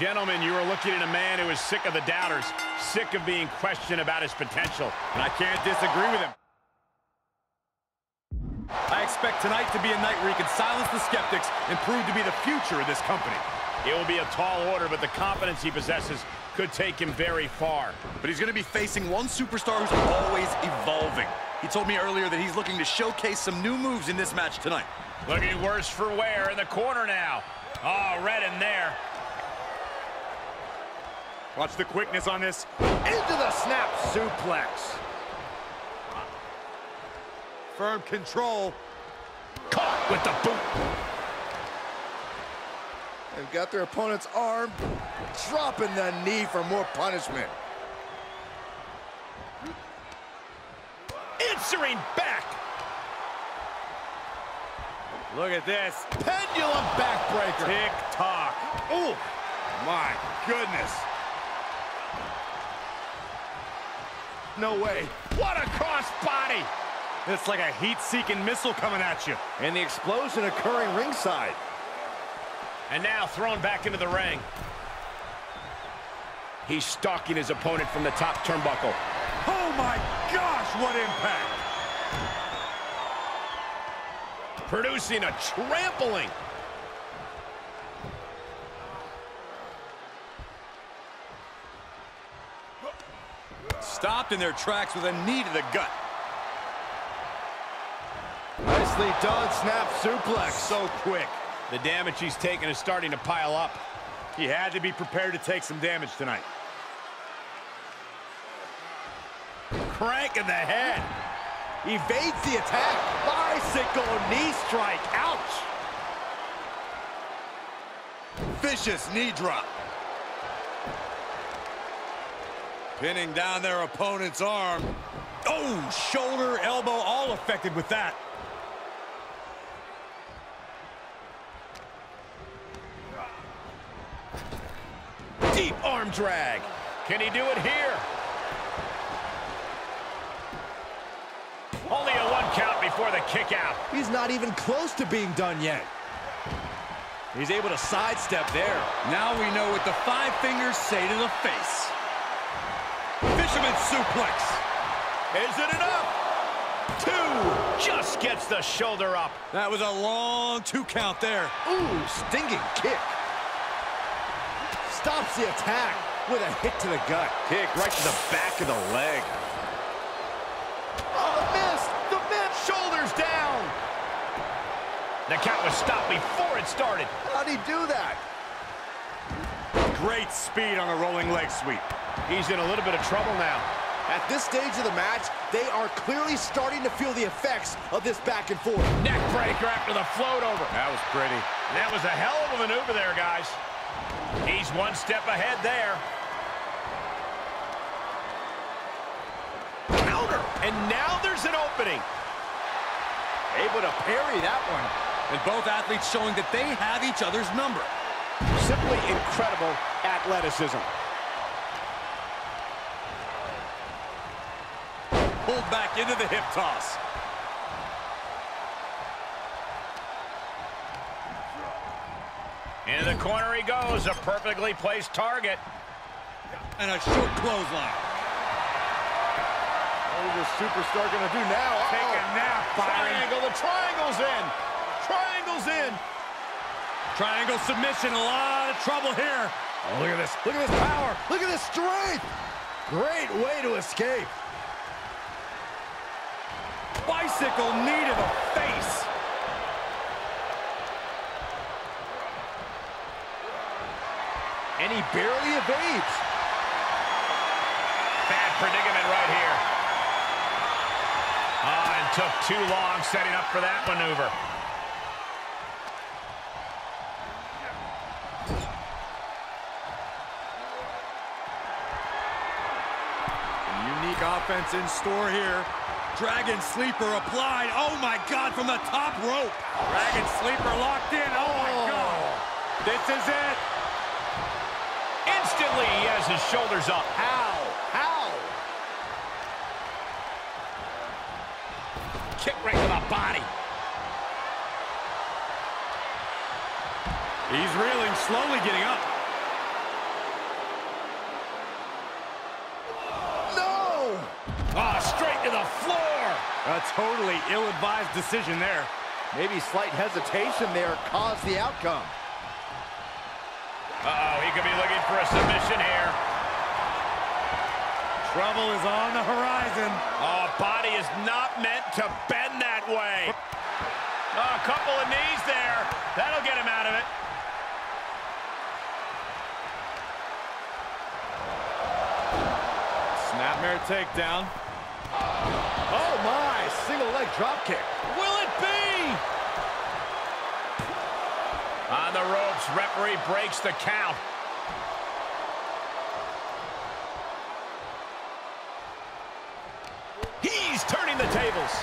Gentlemen, you are looking at a man who is sick of the doubters, sick of being questioned about his potential. And I can't disagree with him. I expect tonight to be a night where he can silence the skeptics and prove to be the future of this company. It will be a tall order, but the confidence he possesses could take him very far. But he's going to be facing one superstar who's always evolving. He told me earlier that he's looking to showcase some new moves in this match tonight. Looking worse for wear in the corner now. Oh, red in there. Watch the quickness on this. Into the snap suplex. Firm control. Caught with the boot. They've got their opponent's arm, dropping the knee for more punishment. Answering back. Look at this. Pendulum backbreaker. Tick-tock. Oh, my goodness. No way. What a crossbody. It's like a heat-seeking missile coming at you. And the explosion occurring ringside. And now thrown back into the ring. He's stalking his opponent from the top turnbuckle. Oh my gosh, what impact! Producing a trampling. Stopped in their tracks with a knee to the gut. Nicely done, snap suplex. So quick. The damage he's taken is starting to pile up. He had to be prepared to take some damage tonight. Crank in the head. Evades the attack. Bicycle knee strike. Ouch. Vicious knee drop. Pinning down their opponent's arm. Oh, shoulder, elbow, all affected with that. Deep arm drag. Can he do it here? Only a one count before the kick out. He's not even close to being done yet. He's able to sidestep there. Now we know what the five fingers say to the face. Fisherman suplex. Is it enough? Two. Just gets the shoulder up. That was a long two count there. Ooh, stinging kick. Stops the attack with a hit to the gut. Kick right to the back of the leg. Oh, the miss! The miss! Shoulders down. The count was stopped before it started. How'd he do that? Great speed on a rolling leg sweep. He's in a little bit of trouble now. At this stage of the match, they are clearly starting to feel the effects of this back and forth. Neck breaker after the float over. That was pretty. That was a hell of a maneuver there, guys. He's one step ahead there. Counter! And now there's an opening. Able to parry that one. And both athletes showing that they have each other's number. Simply incredible athleticism. Pulled back into the hip toss. Into the corner he goes, a perfectly placed target. And a short clothesline. What is this superstar going to do now? Take a nap, Byron. Triangle, the triangle's in. Triangle's in. Triangle submission, a lot of trouble here. Oh, look at this. Look at this power. Look at this strength. Great way to escape. Bicycle knee to the face. And he barely evades. Bad predicament right here. Ah, and took too long setting up for that maneuver. Unique offense in store here. Dragon Sleeper applied. Oh, my God, from the top rope. Dragon Sleeper locked in. Oh, my oh. God. This is it. Instantly, he has his shoulders up. How? How? Kick right to the body. He's reeling, slowly getting up. A totally ill-advised decision there. Maybe slight hesitation there caused the outcome. Uh-oh, he could be looking for a submission here. Trouble is on the horizon. Oh, body is not meant to bend that way. Oh, a couple of knees there. That'll get him out of it. Snapmare takedown. Oh my, single leg drop kick. Will it be? On the ropes, referee breaks the count. He's turning the tables.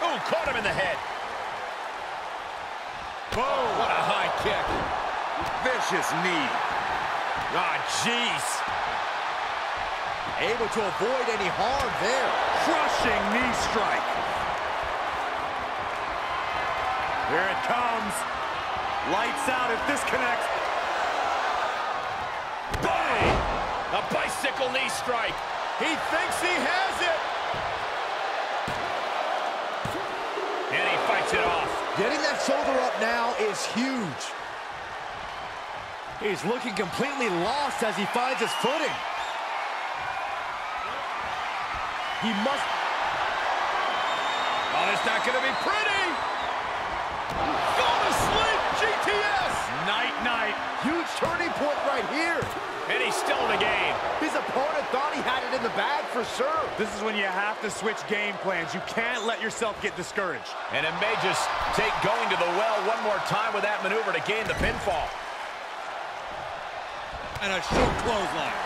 Oh, caught him in the head. Boom. What a high kick. Vicious knee. Ah, jeez. Able to avoid any harm there. Crushing knee strike. Here it comes. Lights out if this connects. Bang! A bicycle knee strike. He thinks he has it. And he fights it off. Getting that shoulder up now is huge. He's looking completely lost as he finds his footing. He must... Oh, it's not going to be pretty. Go to sleep, GTS. Night-night. Huge turning point right here. And he's still in the game. His opponent thought he had it in the bag for sure. This is when you have to switch game plans. You can't let yourself get discouraged. And it may just take going to the well one more time with that maneuver to gain the pinfall. And a short clothesline.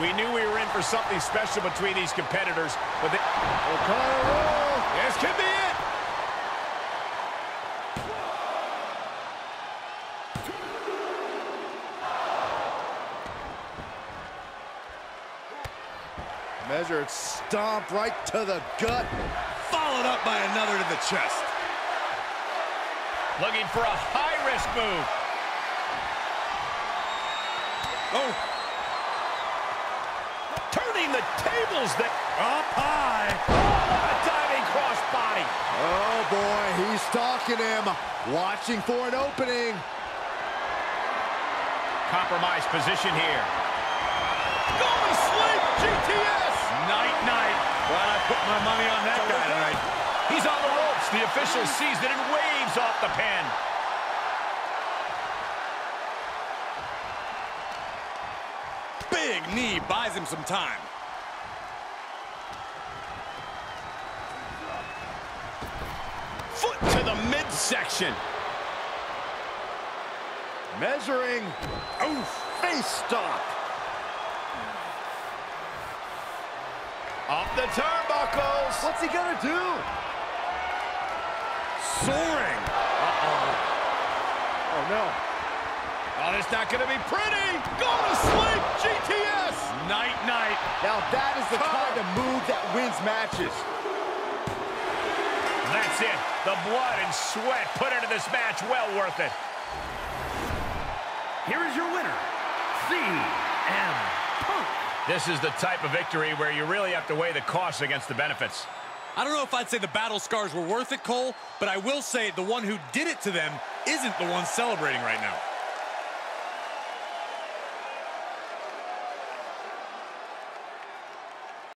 We knew we were in for something special between these competitors, but they... O'Connor roll. this could be it. Measured stomp right to the gut. Followed up by another to the chest. Looking for a high-risk move. Oh, Turning the tables there. up high. Oh, a diving cross body. Oh boy, he's stalking him. Watching for an opening. Compromised position here. Go to sleep, GTS. Night-night. Glad I put my money on that guy tonight. He's on the ropes. The official mm. sees it and waves off the pin. Big knee buys him some time. Foot to the midsection. Measuring. Oof. Face stop. Up the turnbuckles. What's he gonna do? Soaring. Oh no. Oh, it's not going to be pretty. Go to sleep, GTS. Night-night. Now that is the kind of move that wins matches. That's it. The blood and sweat put into this match well worth it. Here is your winner, CM Punk. This is the type of victory where you really have to weigh the costs against the benefits. I don't know if I'd say the battle scars were worth it, Cole, but I will say the one who did it to them isn't the one celebrating right now.